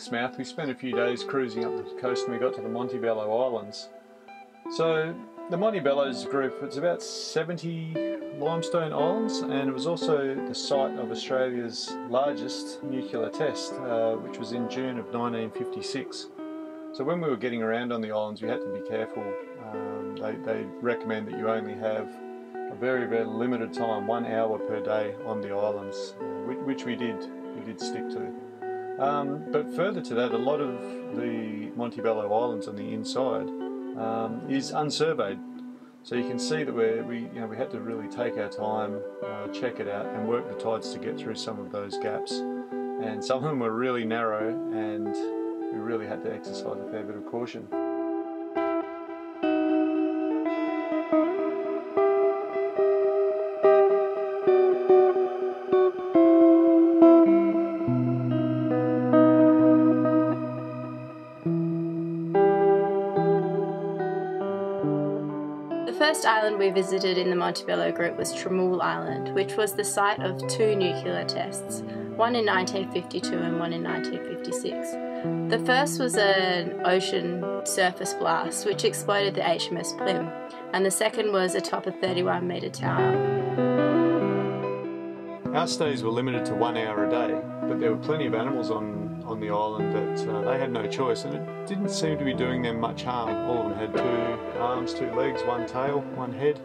Exmouth, we spent a few days cruising up the coast and we got to the Montebello Islands. So the Montebello's group, it's about 70 limestone islands and it was also the site of Australia's largest nuclear test, uh, which was in June of 1956. So when we were getting around on the islands, we had to be careful. Um, they, they recommend that you only have a very, very limited time, one hour per day on the islands, uh, which, which we did, we did stick to. Um, but further to that, a lot of the Montebello Islands on the inside um, is unsurveyed. So you can see that we we, you know, we had to really take our time, uh, check it out, and work the tides to get through some of those gaps. And some of them were really narrow, and we really had to exercise a fair bit of caution. Island we visited in the Montebello group was Trimouille Island, which was the site of two nuclear tests, one in 1952 and one in 1956. The first was an ocean surface blast which exploded the HMS Plym, and the second was atop a 31 metre tower. Our stays were limited to one hour a day, but there were plenty of animals on on the island that uh, they had no choice and it didn't seem to be doing them much harm. All of them had two arms, two legs, one tail, one head.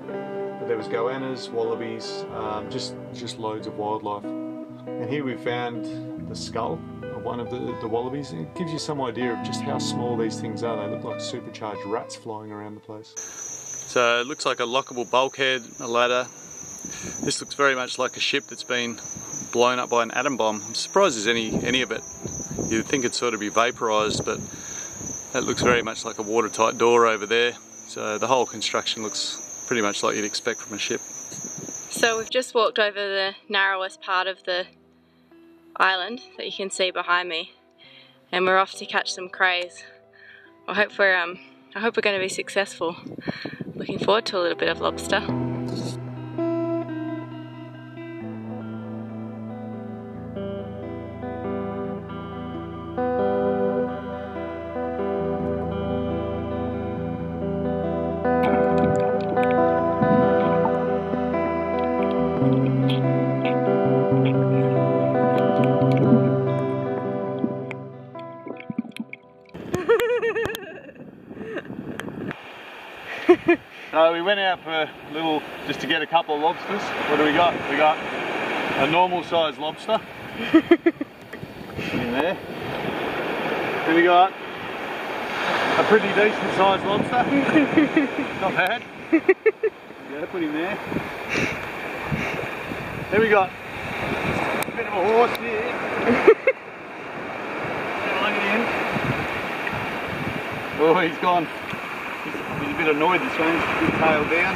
But there was goannas, wallabies, um, just, just loads of wildlife. And here we found the skull of one of the, the wallabies. It gives you some idea of just how small these things are. They look like supercharged rats flying around the place. So it looks like a lockable bulkhead, a ladder. This looks very much like a ship that's been blown up by an atom bomb. I'm surprised there's any, any of it You'd think it'd sort of be vaporised, but that looks very much like a watertight door over there. So the whole construction looks pretty much like you'd expect from a ship. So we've just walked over the narrowest part of the island that you can see behind me and we're off to catch some crays. I hope we're um I hope we're going to be successful. Looking forward to a little bit of lobster. Went out for a little, just to get a couple of lobsters. What do we got? We got a normal sized lobster in there. Then we got a pretty decent sized lobster. Not bad. Yeah, put him there. Then we got a bit of a horse here. Oh, he's gone. A bit annoyed this one, his tail down.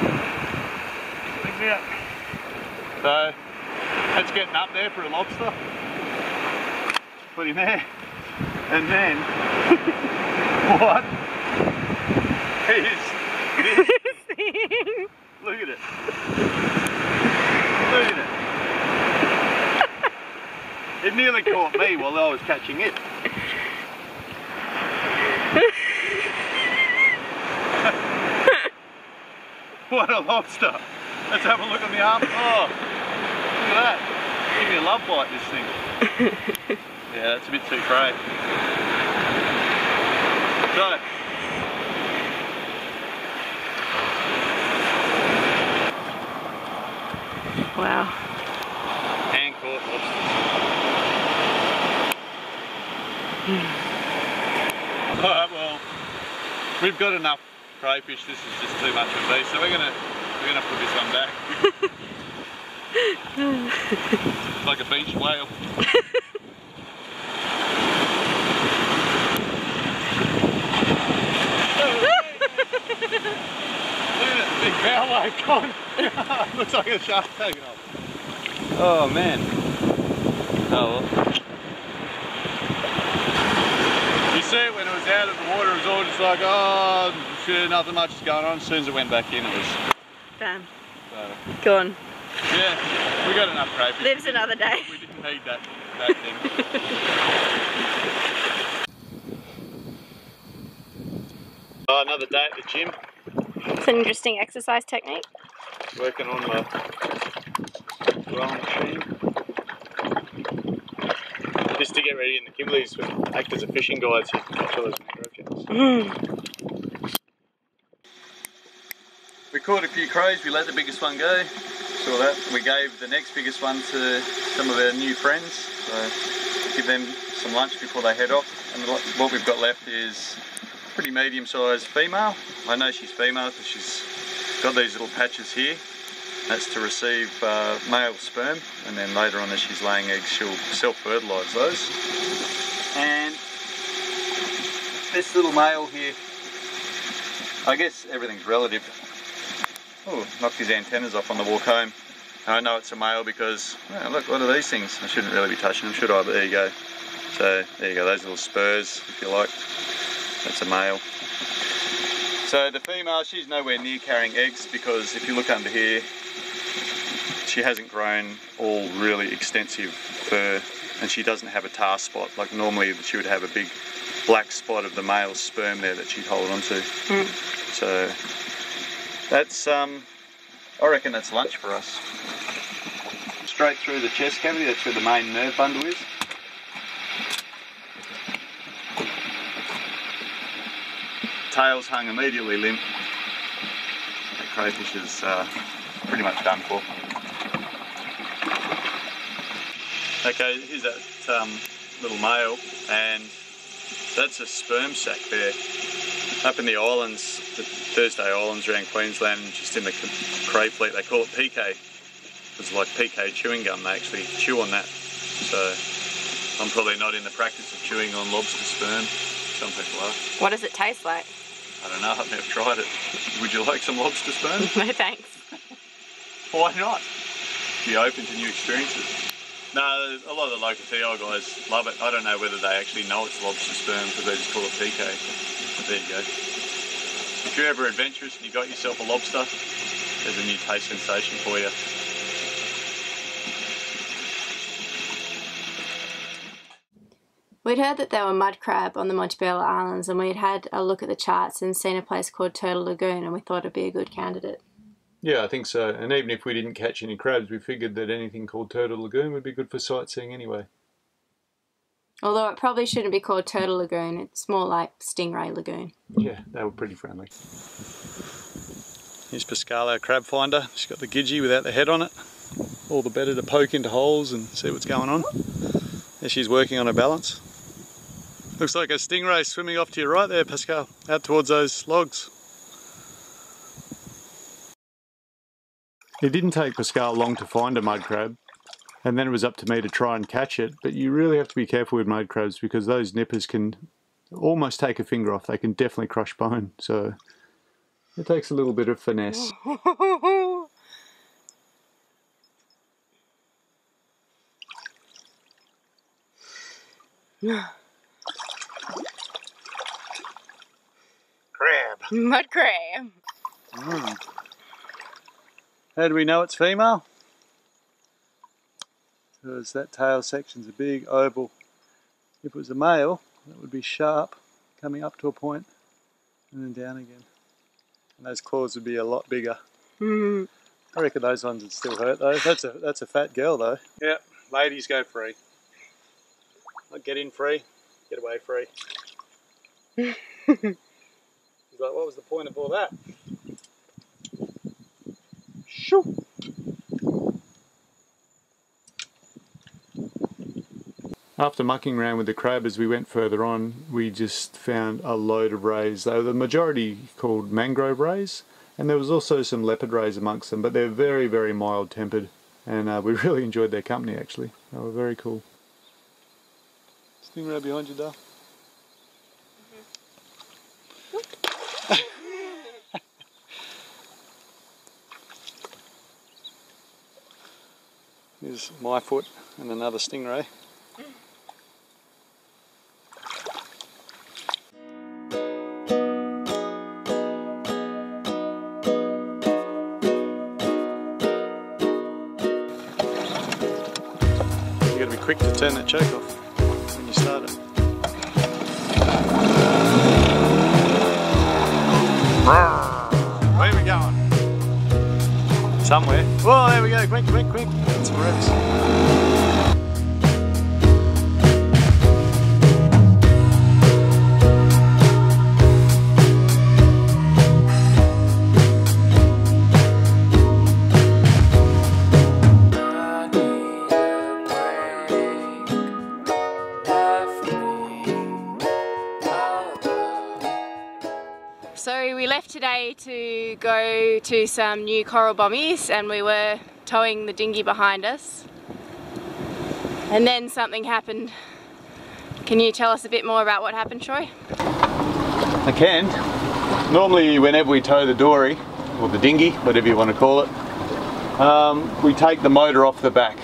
So, that's getting up there for a lobster. Put him there. And then, what is this? Look at it. Look at it. It nearly caught me while I was catching it. What a lobster. Let's have a look at the arm. Oh, look at that. Give me a love bite, this thing. yeah, that's a bit too cray. So, Wow. hand caught lobsters. Hmm. Alright, well, we've got enough crayfish. This is just too much of these, so we're gonna we're gonna put this one back. like a beach whale. Look at it, big bow wave gone. Looks like a shark taking off. Oh man. Oh well. You see it when it was out of the water, it was all just like, oh, shit, nothing much is going on. As soon as it went back in, it was. Bam. So, Gone. yeah, we got enough crayfish. Lives another day. We didn't need that. that thing. oh, another day at the gym, It's an interesting exercise technique. working on my rowing machine. Just to get ready in the Kimberleys with act as a fishing guide so you can catch all those mangrove shells. We caught a few crows, we let the biggest one go. Saw that. We gave the next biggest one to some of our new friends. So give them some lunch before they head off. And what what we've got left is pretty medium sized female. I know she's female because she's got these little patches here. That's to receive uh, male sperm, and then later on, as she's laying eggs, she'll self-fertilise those. And this little male here, I guess everything's relative. Oh, knocked his antennas off on the walk home. And I know it's a male because, oh, look, what are these things? I shouldn't really be touching them, should I? But there you go. So there you go, those little spurs, if you like. That's a male. So the female, she's nowhere near carrying eggs because if you look under here, she hasn't grown all really extensive fur and she doesn't have a tar spot. Like normally she would have a big black spot of the male sperm there that she'd hold on onto. So that's, um, I reckon that's lunch for us. Straight through the chest cavity, that's where the main nerve bundle is. Tails hung immediately limp. The crayfish is uh, pretty much done for. Okay, here's that um, little male, and that's a sperm sac there. Up in the islands, the Thursday Islands around Queensland, just in the cray fleet, they call it PK. It's like PK chewing gum, they actually chew on that. So I'm probably not in the practice of chewing on lobster sperm. Some people are. What does it taste like? I don't know, I've never tried it. Would you like some lobster sperm? No thanks. Why not? Be open to new experiences. No, a lot of the local TI guys love it. I don't know whether they actually know it's lobster sperm because they just call it PK. But there you go. If you're ever adventurous and you got yourself a lobster, there's a new taste sensation for you. We'd heard that there were mud crab on the Montebello Islands, and we'd had a look at the charts and seen a place called Turtle Lagoon, and we thought it'd be a good candidate. Yeah, I think so. And even if we didn't catch any crabs, we figured that anything called Turtle Lagoon would be good for sightseeing anyway. Although it probably shouldn't be called Turtle Lagoon, it's more like Stingray Lagoon. Yeah, they were pretty friendly. Here's Pascale, our crab finder. She's got the gidgee without the head on it. All the better to poke into holes and see what's going on. There she's working on her balance. Looks like a stingray swimming off to your right there, Pascale, out towards those logs. It didn't take Pascale long to find a mud crab, and then it was up to me to try and catch it. But you really have to be careful with mud crabs because those nippers can almost take a finger off. They can definitely crush bone. So it takes a little bit of finesse. Crab. Mud crab. Mm. How do we know it's female? Because that tail section's a big oval. If it was a male, that would be sharp, coming up to a point, and then down again. And those claws would be a lot bigger. Hmm. I reckon those ones would still hurt though. That's a that's a fat girl though. Yeah, ladies go free. Like get in free, get away free. He's like, what was the point of all that? Shoo. After mucking around with the crab as we went further on, we just found a load of rays. They were the majority called mangrove rays, and there was also some leopard rays amongst them, but they're very, very mild tempered, and uh, we really enjoyed their company actually. They were very cool. Stingray behind you, Dale. Here's my foot and another stingray. To go to some new coral bommies and we were towing the dinghy behind us. And then something happened. Can you tell us a bit more about what happened, Troy? I can. Normally, whenever we tow the dory, or the dinghy, whatever you want to call it, um, we take the motor off the back.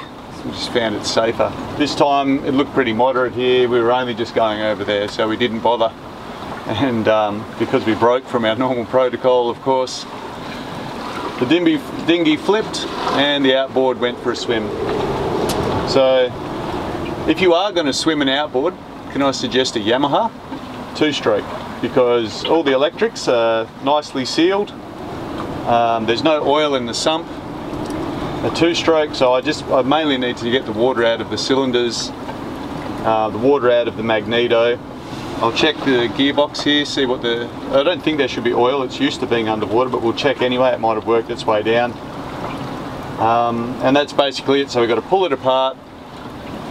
We just found it safer. This time it looked pretty moderate here. We were only just going over there, so we didn't bother. And um, because we broke from our normal protocol, of course, the dinghy, dinghy flipped and the outboard went for a swim. So, if you are going to swim an outboard, can I suggest a Yamaha two-stroke because all the electrics are nicely sealed. Um, there's no oil in the sump. A two-stroke, so I just I mainly need to get the water out of the cylinders, uh, the water out of the magneto. I'll check the gearbox here, see what the. I don't think there should be oil. It's used to being underwater, but we'll check anyway. It might have worked its way down. Um, and that's basically it. So we've got to pull it apart,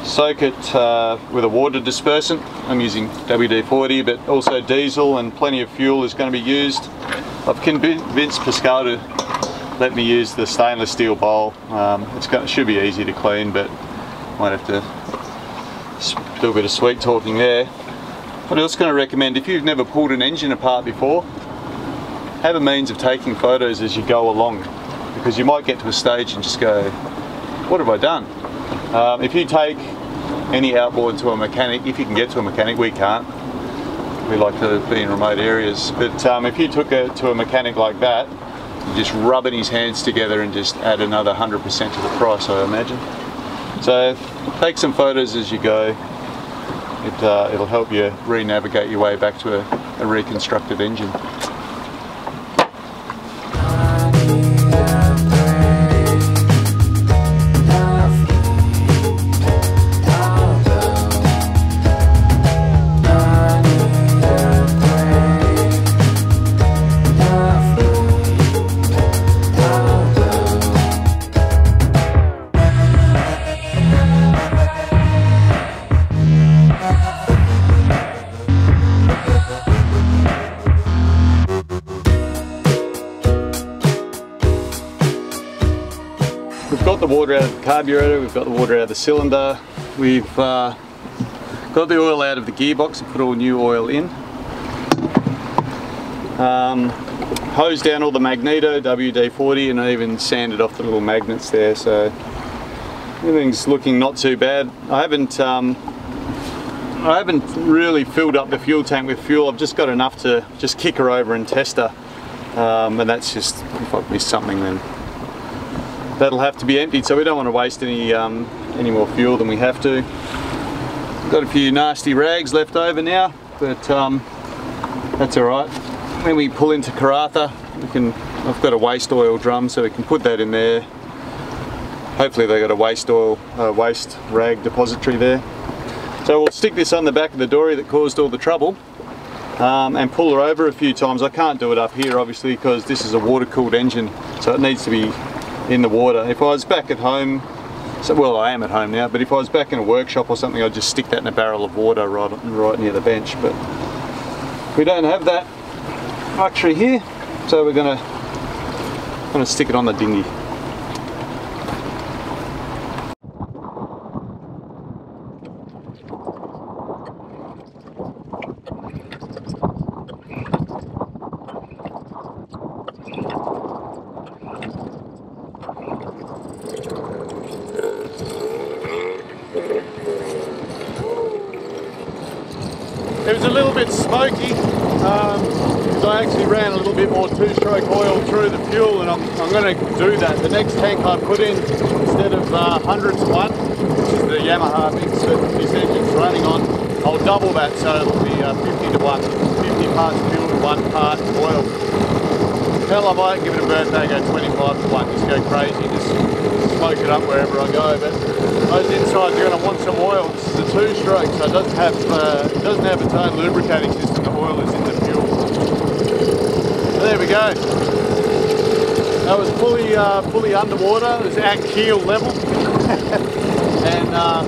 soak it uh, with a water dispersant. I'm using WD-40, but also diesel and plenty of fuel is going to be used. I've convinced Pascale to let me use the stainless steel bowl. Um, it should be easy to clean, but might have to do a bit of sweet talking there. What else can I recommend? If you've never pulled an engine apart before, have a means of taking photos as you go along, because you might get to a stage and just go, "What have I done?" Um, if you take any outboard to a mechanic, if you can get to a mechanic, we can't. We like to be in remote areas. But um, if you took it to a mechanic like that, just rubbing his hands together and just add another 100% to the price, I imagine. So take some photos as you go. It, uh, it'll help you re-navigate your way back to a, a reconstructed engine. The cylinder, we've uh, got the oil out of the gearbox and put all new oil in. Um, hosed down all the magneto, WD-40, and I even sanded off the little magnets there, so everything's looking not too bad. I haven't um, I haven't really filled up the fuel tank with fuel. I've just got enough to just kick her over and test her. Um, and that's just, if I've missed something then that'll have to be emptied so we don't want to waste any um, any more fuel than we have to. Got a few nasty rags left over now, but um, that's all right. When we pull into Karratha, we can. I've got a waste oil drum, so we can put that in there. Hopefully they've got a waste oil, uh, waste rag depository there. So we'll stick this on the back of the dory that caused all the trouble. Um, and pull her over a few times. I can't do it up here obviously because this is a water cooled engine so it needs to be in the water. If I was back at home, so well I am at home now, but if I was back in a workshop or something I'd just stick that in a barrel of water right, right near the bench. But we don't have that luxury here, so we're gonna, gonna stick it on the dinghy. It was a little bit smoky. Um, because I actually ran a little bit more two-stroke oil through the fuel and I'm, I'm going to do that. The next tank I put in, instead of uh, 100 to 1, which is the Yamaha that this engine's running on, I'll double that so it'll be uh, 50 to 1. 50 parts fuel to 1 part oil. Hell, I might give it a birthday, go 25 to 1, just go crazy, just smoke it up wherever I go. But those insides are going to want some oil. This is a two-stroke, so it doesn't have uh, it doesn't have its own lubricating system. The oil is in the fuel. There we go. That was fully uh, fully underwater. It was at keel level, and uh,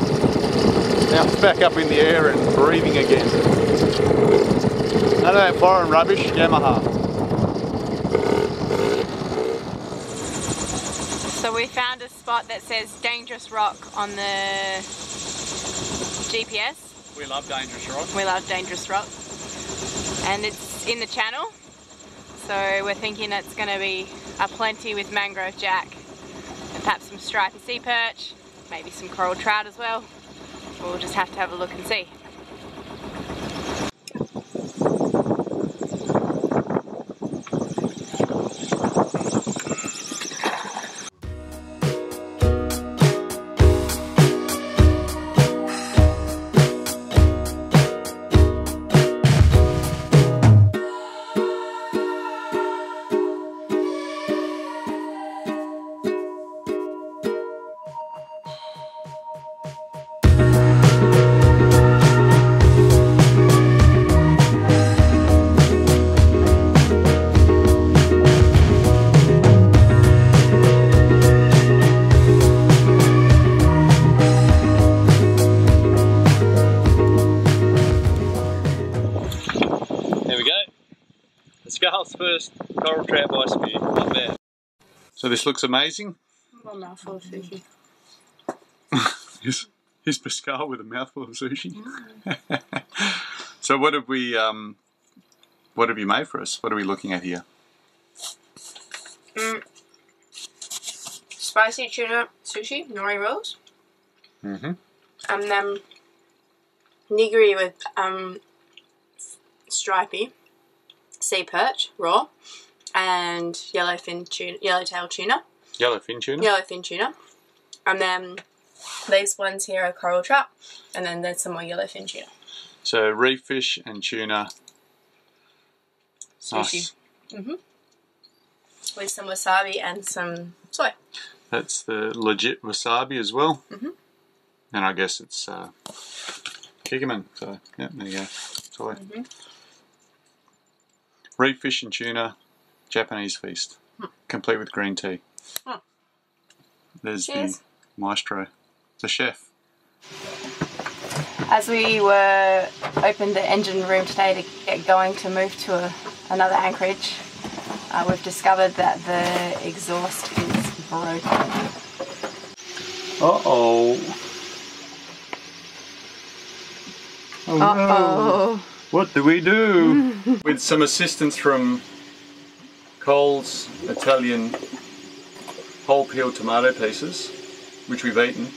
now it's back up in the air and breathing again. None of that foreign rubbish, Yamaha. So we found a spot that says dangerous rock on the GPS. We love dangerous rock. We love dangerous rock. And it's in the channel. So we're thinking it's going to be a plenty with mangrove jack and perhaps some striped sea perch, maybe some coral trout as well. We'll just have to have a look and see. So this looks amazing. One mouthful of sushi. Here's, here's Pascale with a mouthful of sushi. so what have we um, what have you made for us? What are we looking at here? Spicy tuna sushi, nori rolls. Mm-hmm. And then nigiri with um, stripy sea perch raw and yellowfin tuna, yellowtail tuna, Yellowfin tuna. yellowfin tuna, and then these ones here are coral trout, and then there's some more yellowfin tuna. So reef fish and tuna. Sushi Nice. with some wasabi and some soy. That's the legit wasabi as well. Mhm. And I guess it's uh. So yeah, there you go. Soy. Mhm. Reef fish and tuna, Japanese feast, complete with green tea. Hmm. There's Cheers. the maestro, the chef. As we were opened the engine room today to get going to move to a, another anchorage, uh, we've discovered that the exhaust is broken. Uh oh. Oh Uh-oh. What do we do? With some assistance from Coles Italian whole peeled tomato pieces, which we've eaten.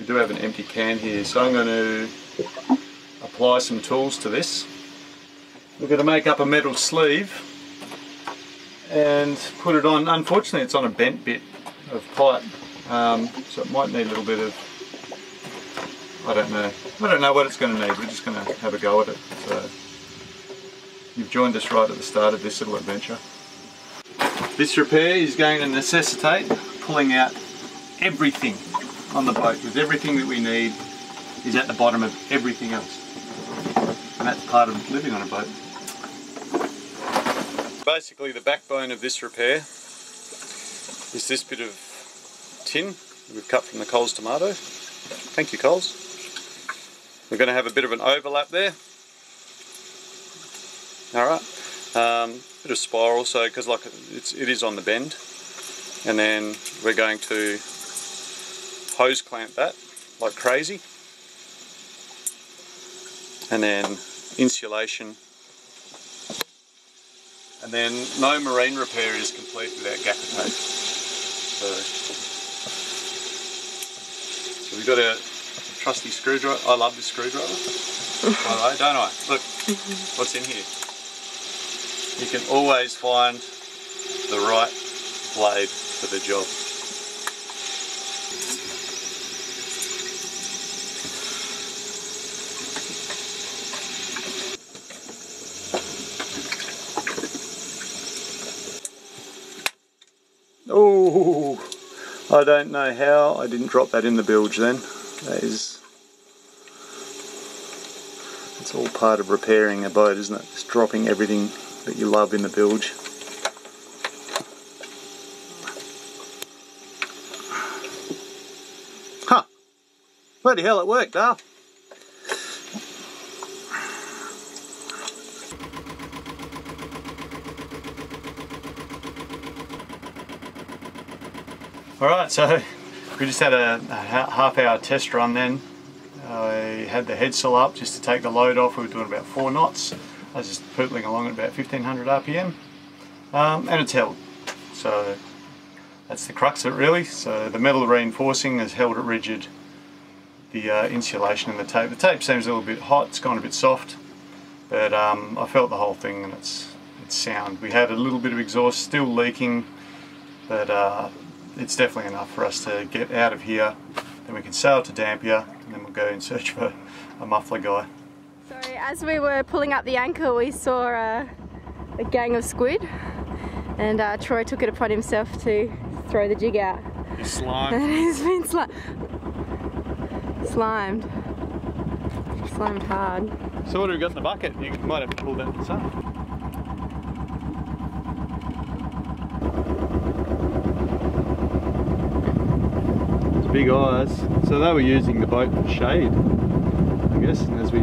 We do have an empty can here, so I'm going to apply some tools to this. We're going to make up a metal sleeve and put it on. Unfortunately, it's on a bent bit of pipe, um, so it might need a little bit of I don't know. I don't know what it's going to need. We're just going to have a go at it. So you've joined us right at the start of this little adventure. This repair is going to necessitate pulling out everything on the boat because everything that we need is at the bottom of everything else. And that's part of living on a boat. Basically the backbone of this repair is this bit of tin we've cut from the Coles tomato. Thank you Coles. We're going to have a bit of an overlap there. All right. Um, bit of spiral, so because like it's it is on the bend, and then we're going to hose clamp that like crazy, and then insulation, and then no marine repair is complete without gaffer tape. So, so we've got a trusty screwdriver. I love this screwdriver. By the way, don't I? Look, what's in here? You can always find the right blade for the job. Oh, I don't know how I didn't drop that in the bilge then. That is, it's all part of repairing a boat, isn't it? Just dropping everything that you love in the bilge. Huh, bloody hell it worked, Dale. Alright, so we just had a, a half hour test run then. I had the head sail up just to take the load off. We were doing about four knots. Was just pootling along at about 1500 RPM um, and it's held. So that's the crux of it really. So the metal reinforcing has held it rigid. The uh, insulation and the tape. The tape seems a little bit hot, it's gone a bit soft, but um, I felt the whole thing and it's, it's sound. We had a little bit of exhaust still leaking, but uh, it's definitely enough for us to get out of here. Then we can sail to Dampier and then we'll go in search for a muffler guy. As we were pulling up the anchor we saw uh, a gang of squid and uh, Troy took it upon himself to throw the jig out. He's slime. And he's been sli slimed. Slimed hard. So what have we got in the bucket? You might have to pull that the big eyes. So they were using the boat for shade, I guess. And as we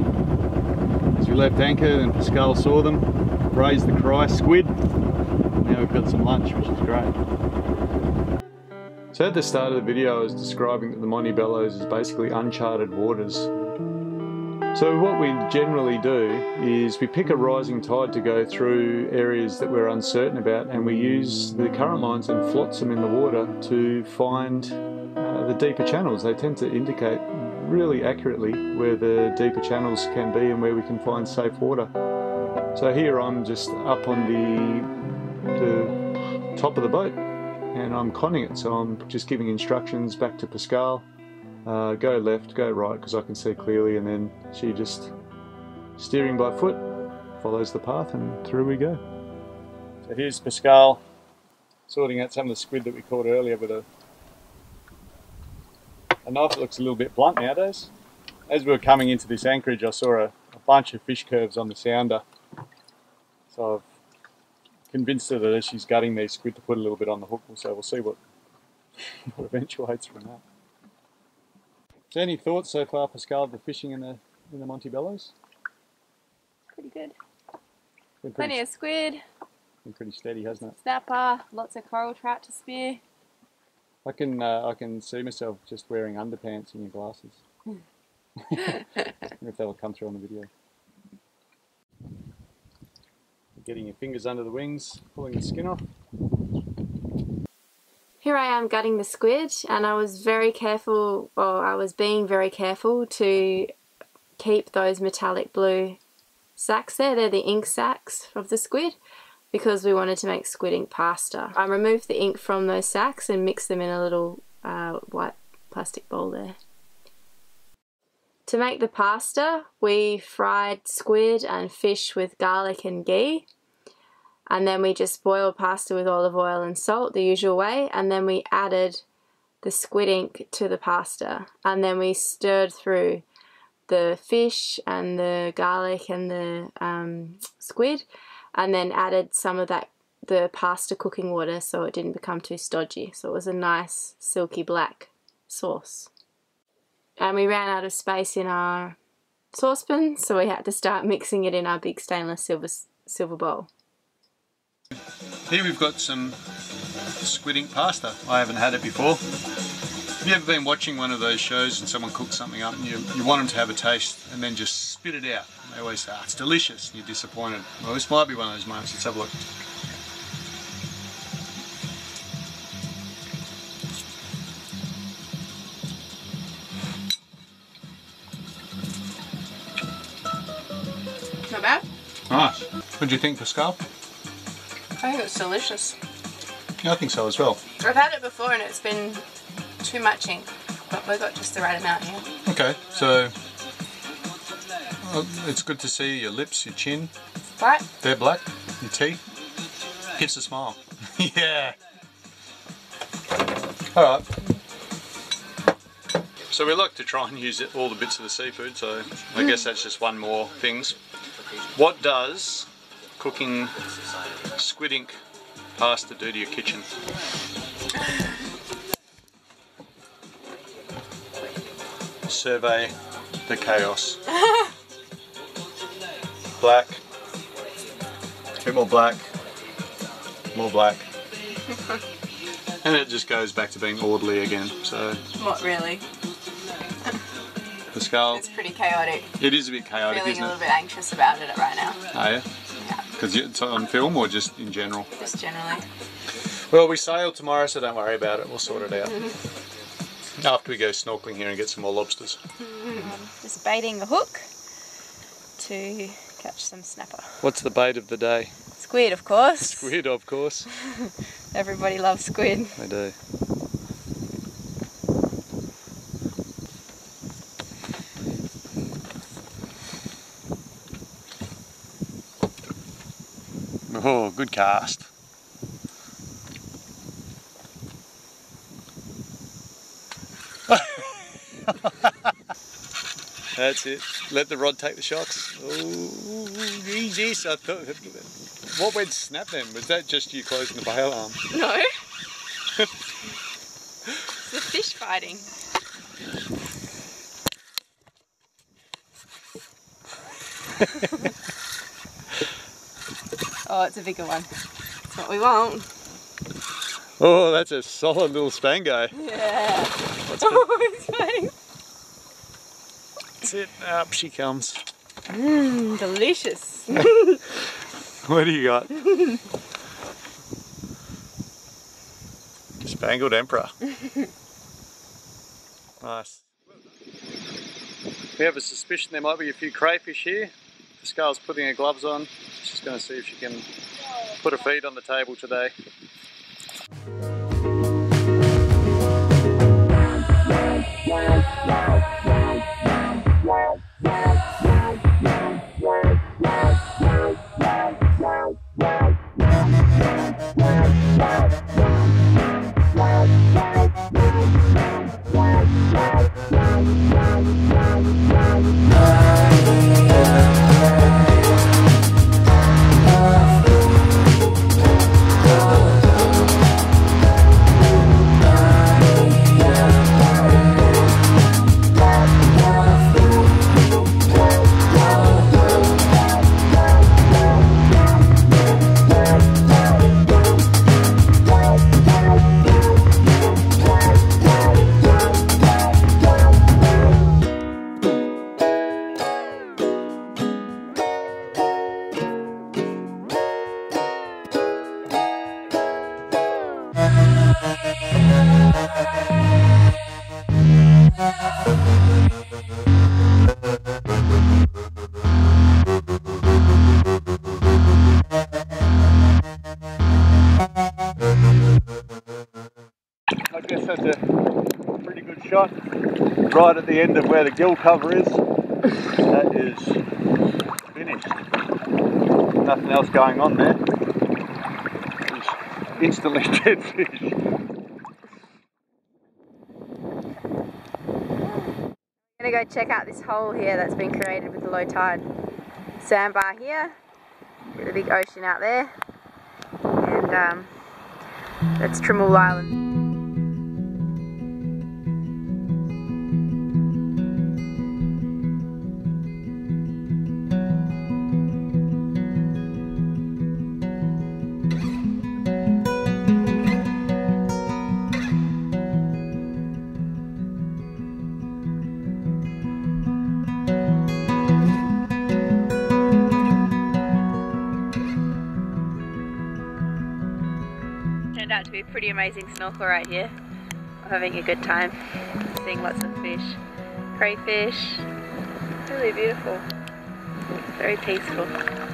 as we left anchor and Pascale saw them, raised the cry, squid. Now we've got some lunch, which is great. So at the start of the video I was describing that the Montebellos is basically uncharted waters. So what we generally do is we pick a rising tide to go through areas that we're uncertain about and we use the current lines and flotsam in the water to find uh, the deeper channels. They tend to indicate really accurately where the deeper channels can be and where we can find safe water. So here I'm just up on the, the top of the boat and I'm conning it. So I'm just giving instructions back to Pascale. Uh, go left, go right because I can see clearly and then she just steering by foot follows the path and through we go. So here's Pascale sorting out some of the squid that we caught earlier with a a knife that looks a little bit blunt nowadays. As we were coming into this anchorage, I saw a, a bunch of fish curves on the sounder. So I've convinced her that as she's gutting these squid to put a little bit on the hook, so we'll see what, what eventuates from that. So any thoughts so far, Pascale, of the fishing in the in the Montebellos? Pretty good. Been Plenty of squid, been pretty steady, hasn't it? snapper, lots of coral trout to spear. I can uh, I can see myself just wearing underpants and your glasses. if that'll come through on the video. Getting your fingers under the wings, pulling the skin off. Here I am gutting the squid and I was very careful, or I was being very careful to keep those metallic blue sacks there. They're the ink sacks of the squid because we wanted to make squid ink pasta. I removed the ink from those sacks and mixed them in a little uh, white plastic bowl there. To make the pasta, we fried squid and fish with garlic and ghee. And then we just boiled pasta with olive oil and salt the usual way. And then we added the squid ink to the pasta. And then we stirred through the fish and the garlic and the um, squid. And then added some of that the pasta cooking water so it didn't become too stodgy. So it was a nice silky black sauce and we ran out of space in our saucepan, so we had to start mixing it in our big stainless silver silver bowl. Here we've got some squid ink pasta. I haven't had it before. Have you ever been watching one of those shows and someone cooks something up and you, you want them to have a taste and then just spit it out? They always say, oh, it's delicious, and you're disappointed. Well, this might be one of those moments. Let's have a look. Not bad. Nice. What do you think, Pascale? I think it's delicious. Yeah, I think so as well. I've had it before and it's been too much ink, but we've got just the right amount here. Okay, so well, it's good to see your lips, your chin, Right? they're black, your teeth. Gives a smile. yeah. All right. So we like to try and use it, all the bits of the seafood. So I guess that's just one more things. What does cooking squid ink pasta do to your kitchen? Survey the chaos. black. A bit more black. More black. and it just goes back to being orderly again. So Not really. the skull, It's pretty chaotic. it is a bit chaotic, Feeling isn't it? a it? little bit anxious about it right now. Are you? Yeah, Because it's on film or just in general? just generally. Well, we sail tomorrow, so don't worry about it. We'll sort it out. After we go snorkeling here and get some more lobsters. Mm-hmm. Just baiting a hook to catch some snapper. What's the bait of the day? Squid, of course. Squid, of course. Everybody loves squid. They do. Oh, good cast. That's it. Let the rod take the shots. Oh, Jesus. I thought, what went snap then? Was that just you closing the bail arm? No. it's the fish fighting. oh, it's a bigger one. That's what we want. Oh, that's a solid little spango. Yeah. What's Oh, it's fighting. That's it. Up she comes. Mmm, delicious. What do you got? Spangled Emperor. nice. We have a suspicion there might be a few crayfish here. Pascale's putting her gloves on. She's going to see if she can put a feed on the table today. The end of where the gill cover is. That is finished. Nothing else going on there. It's instantly dead fish. I'm gonna go check out this hole here that's been created with the low tide. Sandbar here, with a big ocean out there, and um, that's Trimouille Island. Pretty amazing snorkel right here. I'm having a good time, seeing lots of fish, crayfish, really beautiful, very peaceful.